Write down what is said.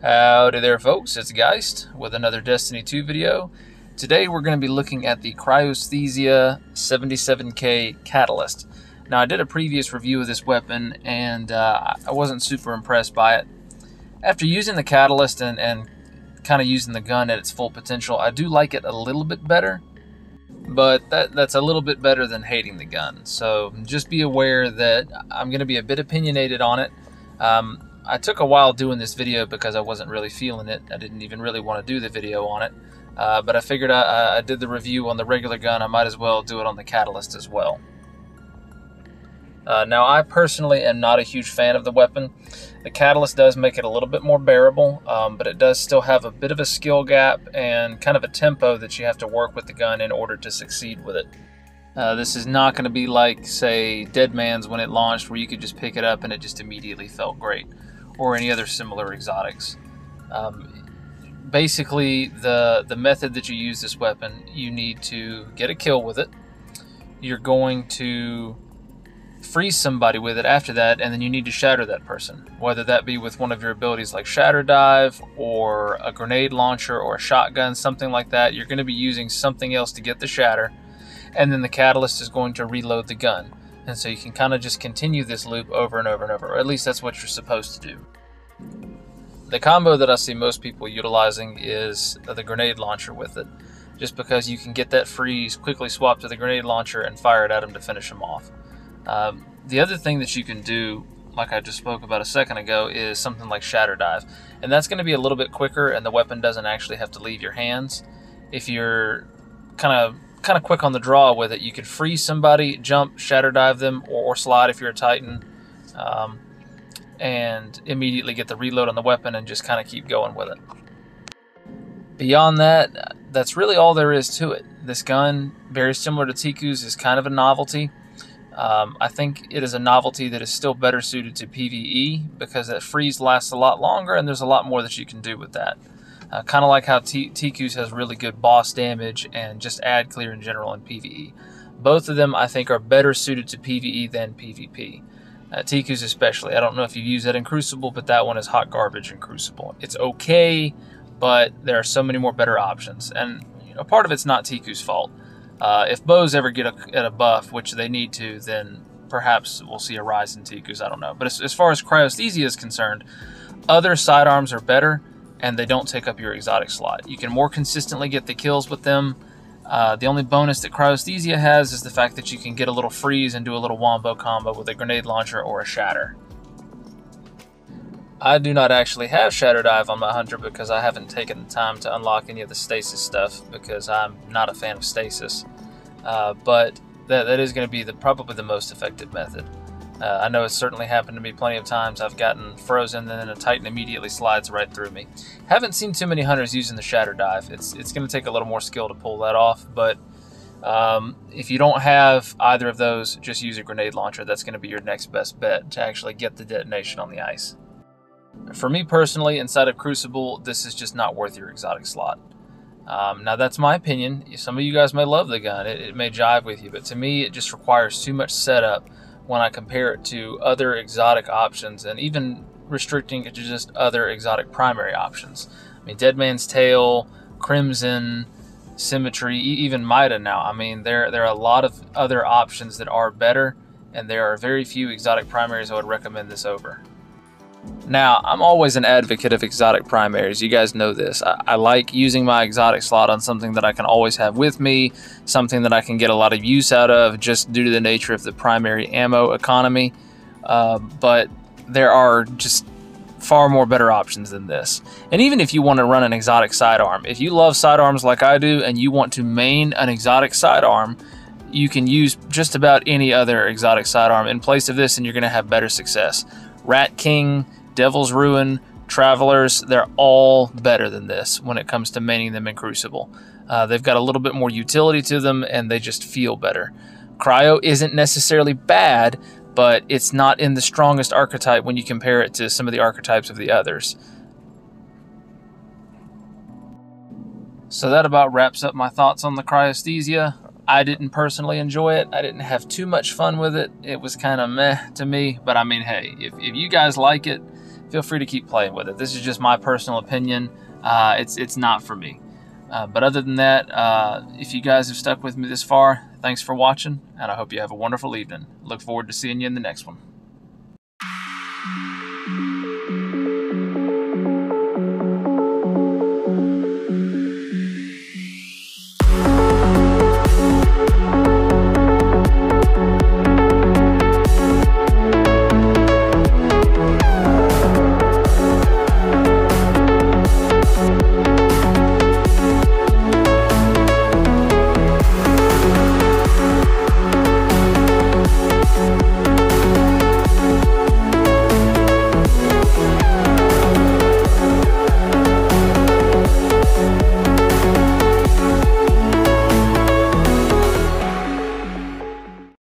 Howdy there folks, it's Geist with another Destiny 2 video. Today we're going to be looking at the Cryosthesia 77k Catalyst. Now I did a previous review of this weapon and uh, I wasn't super impressed by it. After using the Catalyst and, and kind of using the gun at its full potential, I do like it a little bit better. But that, that's a little bit better than hating the gun. So just be aware that I'm going to be a bit opinionated on it. Um, I took a while doing this video because I wasn't really feeling it. I didn't even really want to do the video on it. Uh, but I figured I, I, did the review on the regular gun. I might as well do it on the Catalyst as well. Uh, now, I personally am not a huge fan of the weapon. The Catalyst does make it a little bit more bearable, um, but it does still have a bit of a skill gap and kind of a tempo that you have to work with the gun in order to succeed with it. Uh, this is not going to be like, say, Dead Man's when it launched, where you could just pick it up and it just immediately felt great or any other similar exotics. Um, basically, the, the method that you use this weapon, you need to get a kill with it. You're going to freeze somebody with it after that, and then you need to shatter that person. Whether that be with one of your abilities like Shatter Dive, or a grenade launcher, or a shotgun, something like that, you're going to be using something else to get the shatter, and then the catalyst is going to reload the gun. And so you can kind of just continue this loop over and over and over, or at least that's what you're supposed to do. The combo that I see most people utilizing is the grenade launcher with it, just because you can get that freeze, quickly swap to the grenade launcher, and fire it at them to finish them off. Um, the other thing that you can do, like I just spoke about a second ago, is something like Shatter Dive. And that's going to be a little bit quicker, and the weapon doesn't actually have to leave your hands. If you're kind of kind of quick on the draw with it. You could freeze somebody, jump, shatter dive them, or, or slide if you're a Titan, um, and immediately get the reload on the weapon and just kind of keep going with it. Beyond that, that's really all there is to it. This gun, very similar to Ticuu's, is kind of a novelty. Um, I think it is a novelty that is still better suited to PvE because that freeze lasts a lot longer and there's a lot more that you can do with that. Uh, kind of like how T- Ticuu's has really good boss damage and just ad clear in general in PvE. Both of them, I think, are better suited to PvE than PvP. Uh, Ticuu's especially. I don't know if you use that in Crucible, but that one is hot garbage in Crucible. It's okay, but there are so many more better options. And you know, part of it's not Ticuu's fault. Uh, if bows ever get a, a, buff, which they need to, then perhaps we'll see a rise in Ticuu's. I don't know. But as, as far as Cryosthesia is concerned, other sidearms are better and they don't take up your exotic slot. You can more consistently get the kills with them. Uh, the only bonus that Cryosthesia has is the fact that you can get a little freeze and do a little wombo combo with a grenade launcher or a shatter. I do not actually have Shatter Dive on my Hunter because I haven't taken the time to unlock any of the stasis stuff because I'm not a fan of stasis. Uh, but that, that is going to be the probably the most effective method. Uh, I know it's certainly happened to me plenty of times. I've gotten frozen and then a Titan immediately slides right through me. Haven't seen too many hunters using the Shatter Dive. It's, it's going to take a little more skill to pull that off, but um, if you don't have either of those, just use a grenade launcher. That's going to be your next best bet to actually get the detonation on the ice. For me personally, inside of Crucible, this is just not worth your exotic slot. Um, now, that's my opinion. Some of you guys may love the gun, it, it may jive with you, but to me, it just requires too much setup when I compare it to other exotic options and even restricting it to just other exotic primary options. I mean, Dead Man's Tale, Crimson, Symmetry, even Mida now. I mean, there, there are a lot of other options that are better, and there are very few exotic primaries I would recommend this over. Now, I'm always an advocate of exotic primaries. You guys know this. I, I, like using my exotic slot on something that I can always have with me, something that I can get a lot of use out of just due to the nature of the primary ammo economy. Uh, but there are just far more better options than this. And even if you want to run an exotic sidearm, if you love sidearms like I do and you want to main an exotic sidearm, you can use just about any other exotic sidearm in place of this and you're going to have better success. Rat King, Devil's Ruin, Travelers, they're all better than this when it comes to maining them in Crucible. Uh, they've got a little bit more utility to them and they just feel better. Cryo isn't necessarily bad, but it's not in the strongest archetype when you compare it to some of the archetypes of the others. So that about wraps up my thoughts on the Cryosthesia. I didn't personally enjoy it. I didn't have too much fun with it. It was kind of meh to me, but I mean, hey, if, if you guys like it, feel free to keep playing with it. This is just my personal opinion. Uh, it's it's not for me. Uh, but other than that, uh, if you guys have stuck with me this far, thanks for watching, and I hope you have a wonderful evening. Look forward to seeing you in the next one.